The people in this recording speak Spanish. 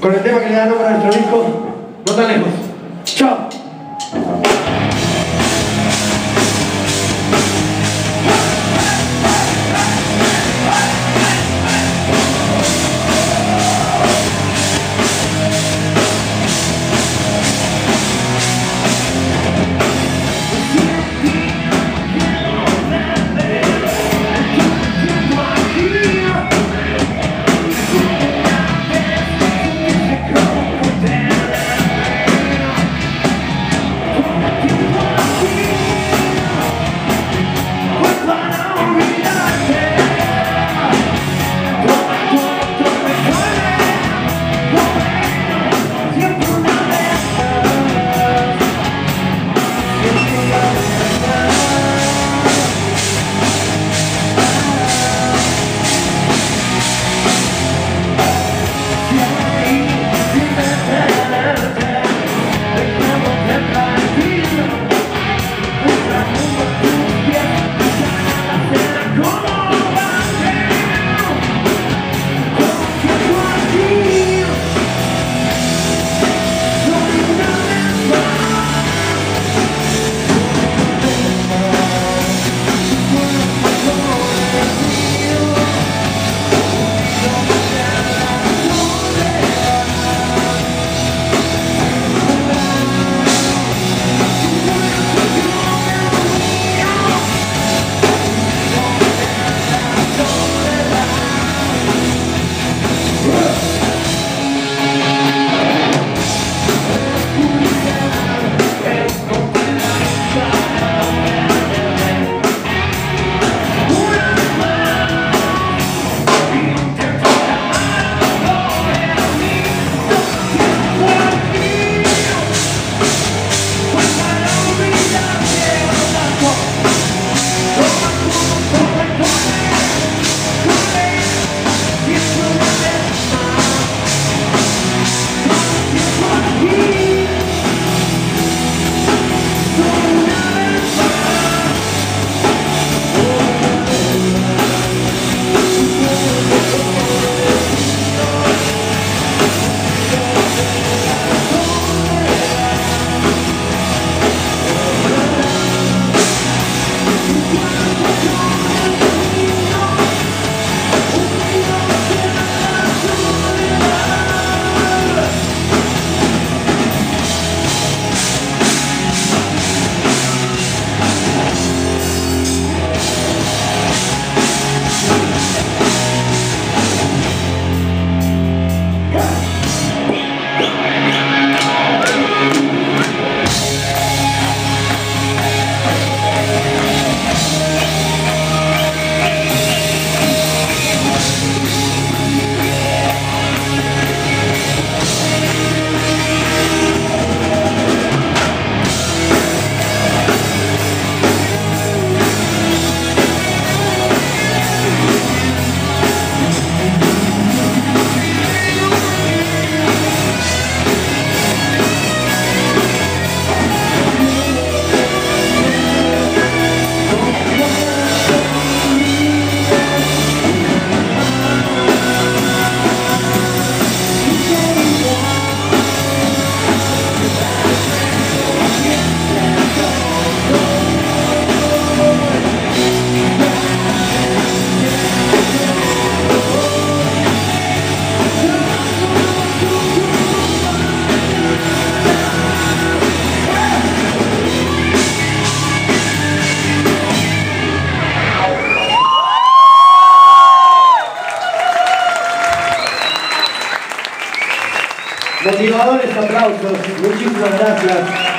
con el tema que le da nombre a nuestro disco, No tan lejos. Chao. Motivadores aplausos, muchísimas gracias.